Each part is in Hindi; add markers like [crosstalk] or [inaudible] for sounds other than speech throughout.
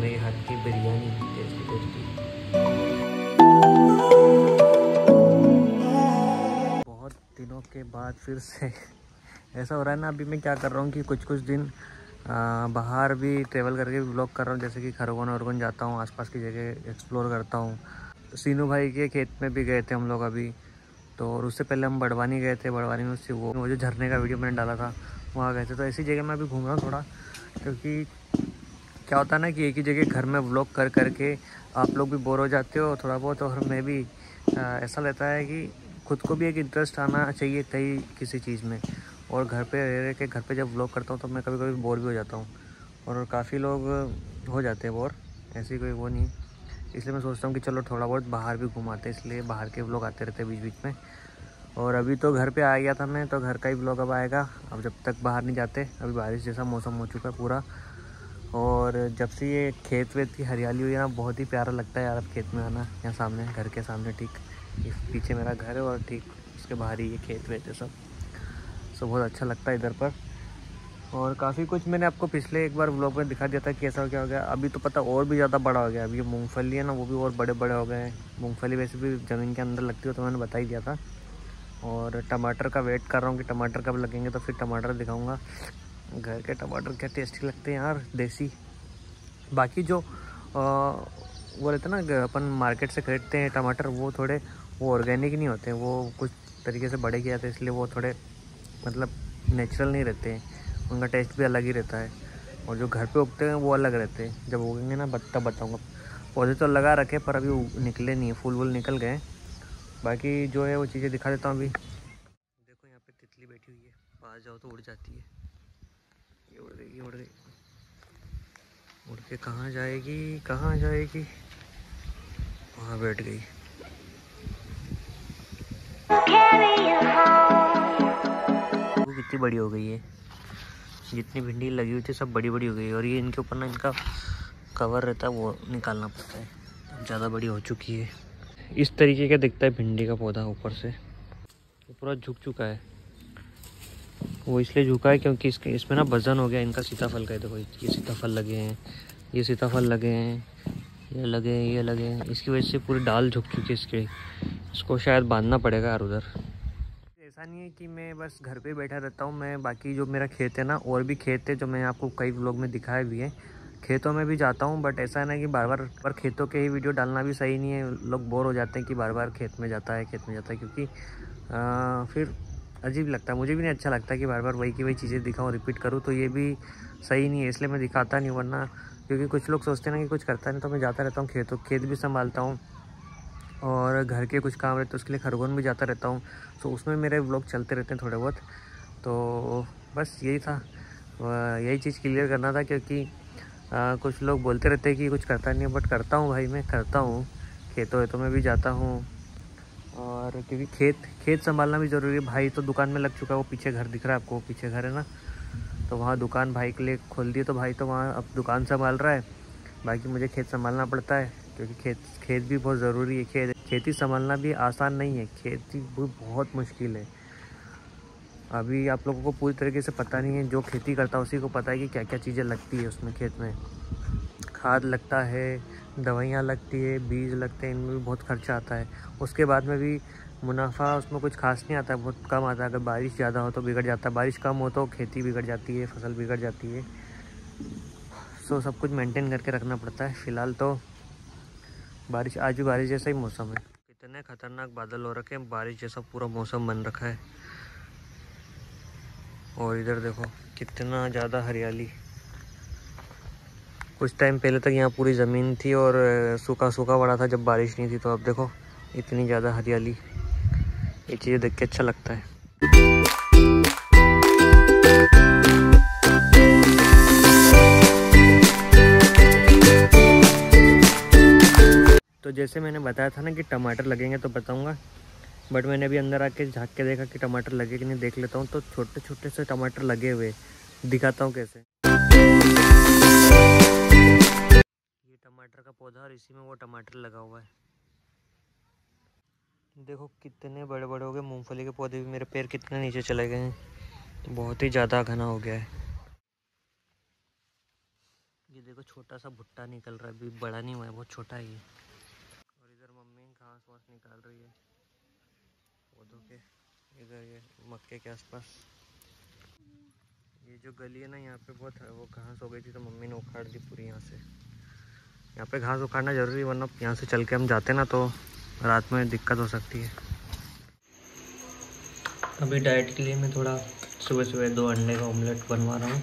मेरे हाथ की बिरयानी टेस्टी टेस्टी बहुत दिनों के बाद फिर से [laughs] ऐसा हो रहा है ना, अभी मैं क्या कर रहा हूँ कि कुछ कुछ दिन बाहर भी ट्रेवल करके ब्लॉग कर रहा हूँ, जैसे कि खरगोन वरगोन जाता हूँ, आसपास की जगह एक्सप्लोर करता हूँ। सीनू भाई के खेत में भी गए थे हम लोग अभी तो और उससे पहले हम बड़वानी गए थे, बड़वानी में उससे वो वो जो झरने का वीडियो मैंने डाला था, वहाँ गए थे। तो ऐसी जगह मैं अभी घूम रहा हूँ थोड़ा, क्योंकि क्या होता है ना कि एक ही जगह घर में व्लॉग कर करके आप लोग भी बोर हो जाते हो थोड़ा बहुत, और मैं भी ऐसा रहता है कि खुद को भी एक इंटरेस्ट आना चाहिए कहीं किसी चीज़ में। और घर पे रह रह के, घर पे जब व्लॉग करता हूँ तो मैं कभी कभी बोर भी हो जाता हूँ। और काफ़ी लोग हो जाते हैं बोर ऐसी कोई वो नहीं। इसलिए मैं सोचता हूँ कि चलो थोड़ा बहुत बाहर भी घुमाते इसलिए बाहर के व्लॉग आते रहते बीच बीच में। और अभी तो घर पे आ गया था मैं तो घर का ही ब्लॉग अब आएगा। अब जब तक बाहर नहीं जाते, अभी बारिश जैसा मौसम हो चुका है पूरा और जब से ये खेत वेत की हरियाली हुई है ना, बहुत ही प्यारा लगता है यार अब खेत में आना, यहाँ सामने, घर के सामने ठीक। पीछे मेरा घर है और ठीक उसके बाहर ही ये खेत वेत है सब। सो बहुत अच्छा लगता है इधर पर। और काफ़ी कुछ मैंने आपको पिछले एक बार ब्लॉग में दिखा दिया था कि ऐसा क्या हो गया। अभी तो पता और भी ज़्यादा बड़ा हो गया। अभी ये मूँगफली है ना, वो भी और बड़े बड़े हो गए हैं। मूँगफली वैसे भी ज़मीन के अंदर लगती हो तो मैंने बता ही दिया था। और टमाटर का वेट कर रहा हूँ कि टमाटर कब लगेंगे तो फिर टमाटर दिखाऊँगा। घर के टमाटर क्या टेस्टी लगते हैं यार, देसी? बाकी जो वो रहते ना अपन मार्केट से खरीदते हैं टमाटर, वो थोड़े, वो ऑर्गेनिक नहीं होते, वो कुछ तरीके से बड़े किए जाते हैं, इसलिए वो थोड़े मतलब नेचुरल नहीं रहते हैं। उनका टेस्ट भी अलग ही रहता है। और जो घर पे उगते हैं, वो अलग रहते हैं। जब उगेंगे ना तब बताऊँगा। पौधे तो लगा रखे पर अभी निकले नहीं फूल वूल निकल गए बाकी जो है, वो चीज़ें दिखा देता हूँ अभी। देखो, यहाँ पे तितली बैठी हुई है। पास जाओ तो उड़ जाती है। उड़ गई उड़ गई उड़ के कहाँ जाएगी कहाँ जाएगी? वहाँ बैठ गई। वो कितनी बड़ी हो गई है। जितनी भिंडी लगी हुई थी, सब बड़ी बड़ी हो गई और ये इनके ऊपर ना इनका कवर रहता है, वो निकालना पड़ता है। ज़्यादा बड़ी हो चुकी है। इस तरीके का दिखता है भिंडी का पौधा ऊपर से। पूरा झुक चुका है। वो इसलिए झुका है क्योंकि इसके इसमें ना वज़न हो गया इनका सीताफल का देखो ये सीताफल लगे हैं ये सीताफल लगे हैं ये लगे हैं ये लगे हैं। इसकी वजह से पूरी डाल झुक चुकी है इसके। इसको शायद बांधना पड़ेगा यार उधर। ऐसा नहीं है कि मैं बस घर पे बैठा रहता हूँ मैं बाकी जो मेरा खेत है ना और भी खेत है जो मैं आपको कई ब्लॉग में दिखाए भी है। खेतों में भी जाता हूँ बट ऐसा है ना कि बार बार पर खेतों के ही वीडियो डालना भी सही नहीं है। लोग बोर हो जाते हैं कि बार बार खेत में जाता है खेत में जाता है क्योंकि आ, फिर अजीब लगता है। मुझे भी नहीं अच्छा लगता कि बार बार वही की वही चीज़ें दिखाऊँ रिपीट करूँ तो ये भी सही नहीं है इसलिए मैं दिखाता नहीं वरना क्योंकि कुछ लोग सोचते हैं ना कि कुछ करता नहीं तो मैं जाता रहता हूँ खेतों खेत भी संभालता हूँ और घर के कुछ काम रहते तो उसके लिए खरगोन भी जाता रहता हूँ। तो उसमें मेरे ब्लॉग चलते रहते हैं थोड़े बहुत। तो बस यही था। यही चीज़ क्लियर करना था क्योंकि आ, कुछ लोग बोलते रहते हैं कि कुछ करता नहीं बट करता हूँ भाई मैं करता हूँ। खेतों वेतों में भी जाता हूँ। और क्योंकि खेत खेत संभालना भी ज़रूरी है। भाई तो दुकान में लग चुका है, वो पीछे घर दिख रहा है आपको पीछे घर है ना। तो वहाँ दुकान भाई के लिए खोल दी तो भाई तो वहाँ अब दुकान संभाल रहा है। बाकी मुझे खेत संभालना पड़ता है, क्योंकि खेत खेत भी बहुत ज़रूरी है। खेत, खेती संभालना भी आसान नहीं है, खेती भी बहुत मुश्किल है। अभी आप लोगों को पूरी तरीके से पता नहीं है, जो खेती करता है उसी को पता है कि क्या क्या चीज़ें लगती है उसमें, खेत में। खाद लगता है, दवाइयाँ लगती है, बीज लगते हैं, इनमें भी बहुत खर्चा आता है। उसके बाद में भी मुनाफा उसमें कुछ खास नहीं आता, बहुत कम आता है। अगर बारिश ज़्यादा हो तो बिगड़ जाता है। बारिश कम हो तो खेती बिगड़ जाती है, फ़सल बिगड़ जाती है। सो सब कुछ मेंटेन करके रखना पड़ता है। फ़िलहाल तो बारिश, आज भी बारिश जैसा ही मौसम है। कितने खतरनाक बादल हो रखे हैं। बारिश जैसा पूरा मौसम बन रखा है। और इधर देखो, कितना ज़्यादा हरियाली। कुछ टाइम पहले तक यहाँ पूरी ज़मीन थी और सूखा सूखा पड़ा था जब बारिश नहीं थी तो अब देखो, इतनी ज़्यादा हरियाली। ये चीज़ें देख के अच्छा लगता है। तो जैसे मैंने बताया था ना कि टमाटर लगेंगे तो बताऊँगा, बट मैंने अभी अंदर आके झाँक के देखा कि टमाटर लगे कि नहीं, देख लेता हूँ तो छोटे छोटे से टमाटर लगे हुए, दिखाता हूँ कैसे। का पौधा और इसी में वो टमाटर लगा हुआ है। देखो कितने बड़े बड़े हो गए, मूंगफली के पौधे भी मेरे पैर कितने नीचे चले गए हैं। तो बहुत ही ज़्यादा घना हो गया है। ये देखो छोटा सा भुट्टा निकल रहा है, अभी बड़ा नहीं हुआ है, बहुत छोटा ही है और इधर मम्मी घास वास निकाल रही है, पौधों के। इधर ये मक्के के आसपास। ये जो गली है ना, यहाँ पे बहुत, वो घास हो गई थी तो मम्मी ने उखाड़ दी पूरी यहाँ से। यहाँ पे घास उखाड़ना ज़रूरी वरना यहाँ से चल के हम जाते ना तो रात में दिक्कत हो सकती है। अभी डाइट के लिए मैं थोड़ा सुबह सुबह दो अंडे का ऑमलेट बनवा रहा हूँ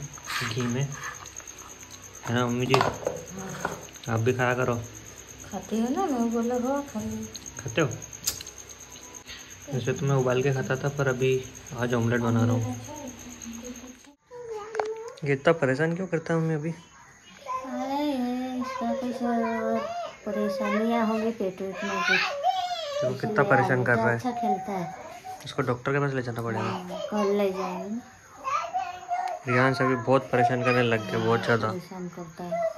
घी में। है ना मम्मी जी? आप भी खाया करो। खाते हो ना? मैं बोला हो खा खाते हो? वैसे तो मैं उबाल के खाता था पर अभी आज ऑमलेट बना रहा हूँ। ये इतना परेशान क्यों करता हूँ मैं अभी? और परेशानियाँ होंगी पेट वेट में कुछ देखो कितना परेशान कर रहा है। अच्छा खेलता है। इसको डॉक्टर के पास ले जाना पड़ेगा। कल ले जाएँगे। ना रियान से अभी बहुत परेशान करने लग गया बहुत ज़्यादा। परेशान करता है।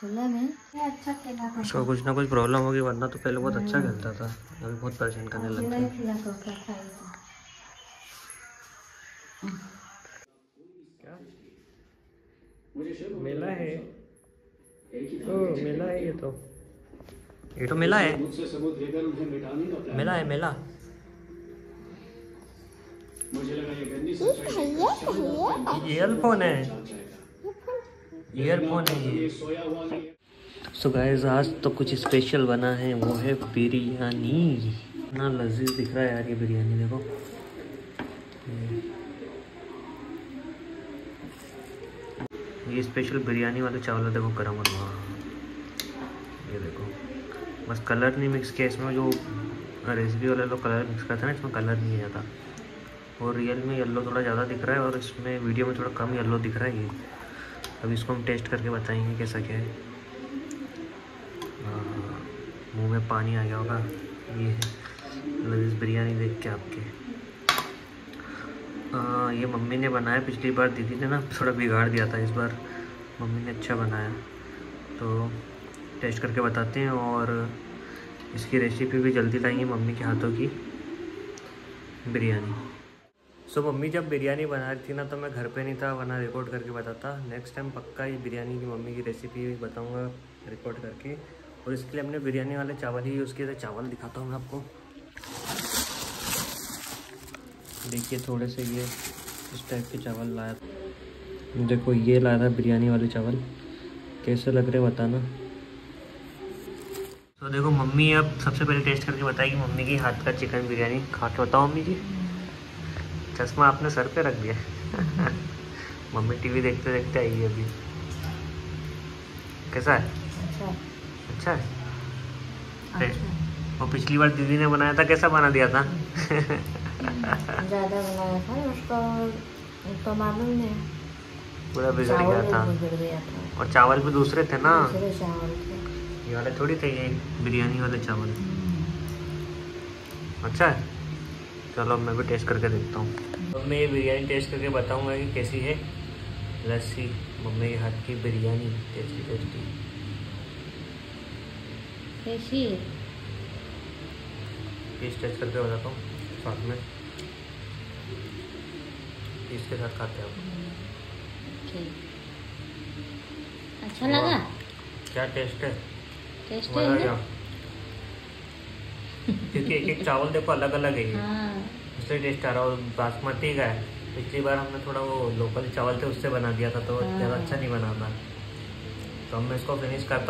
चलो में ये अच्छा उसको कुछ ना कुछ प्रॉब्लम होगी वरना तो पहले बहुत अच्छा खेलता था। अभी बहुत परेशान करने लग गया। मेला है। तो मेला है ये तो। ये तो मेला है। मेला है मेला। ईयरफोन है ईयरफोन है ये सो गाइस आज तो कुछ स्पेशल बना है वो है बिरयानी। इतना लजीज दिख रहा है यार ये बिरयानी देखो। ये स्पेशल बिरयानी वाले चावल देखो गरम गरम ये देखो। बस कलर नहीं मिक्स किया इसमें जो रेसिपी वाले लोग कलर मिक्स करते हैं ना इसमें कलर नहीं आता और रियल में येल्लो थोड़ा ज़्यादा दिख रहा है और इसमें वीडियो में थोड़ा कम येल्लो दिख रहा है ये। अभी इसको हम टेस्ट करके बताएँगे कैसा क्या है। हाँ, मुँह में पानी आ गया होगा। ये लजीज बिरयानी देख के आपके। आ, ये मम्मी ने बनाया पिछली बार दीदी ने ना थोड़ा बिगाड़ दिया था इस बार। मम्मी ने अच्छा बनाया। तो टेस्ट करके बताते हैं और इसकी रेसिपी भी जल्दी लाएँगे मम्मी के हाथों की। बिरयानी। सो so, मम्मी जब बिरयानी बना रही थी ना तो मैं घर पे नहीं था वरना रिकॉर्ड करके बताता। नेक्स्ट टाइम पक्का ये बिरयानी की मम्मी की रेसिपी बताऊँगा रिकॉर्ड करके। और इसके लिए हमने बिरयानी वाले चावल ही यूज़ किए थे। चावल दिखाता हूँ मैं आपको। देखिए थोड़े से ये इस टाइप के चावल लाया देखो ये लाया था बिरयानी वाले चावल। कैसे लग रहे बताना? तो देखो मम्मी अब सबसे पहले टेस्ट करके बताएगी मम्मी की हाथ का चिकन बिरयानी। खा के बताओ मम्मी जी। चश्मा आपने सर पे रख दिया। [laughs] मम्मी टीवी देखते देखते आई है अभी। कैसा है? अच्छा अच्छा है? अच्छा वो पिछली बार दीदी ने बनाया था कैसा बना दिया था? [laughs] ज़्यादा बनाया था उसको तो मालूम नहीं पूरा बिगड़ गया था बिगड़ गया था और चावल भी दूसरे थे ना। दूसरे चावल थे। ये वाले थोड़ी थे ये बिरयानी वाले चावल। अच्छा है। चलो मैं भी टेस्ट करके देखता हूँ। तो मैं ये बिरयानी टेस्ट करके बताऊँगा कि कैसी है। लस्सी मम्मी के हाथ की बिरयानी टेस्टी टेस्टी कैसी टेस्ट करके बताता हूँ। साथ में। पीस के साथ खाते हैं हम अच्छा लगा? क्या टेस्ट है? टेस्ट है? ना क्योंकि एक एक चावल देखो अलग अलग है हाँ। उससे टेस्ट आ रहा है और बासमती का है। पिछली बार हमने थोड़ा वो लोकल चावल थे उससे बना दिया था तो हाँ। ज़्यादा अच्छा नहीं बना था। तो अब मैं इसको फिनिश करता हूँ।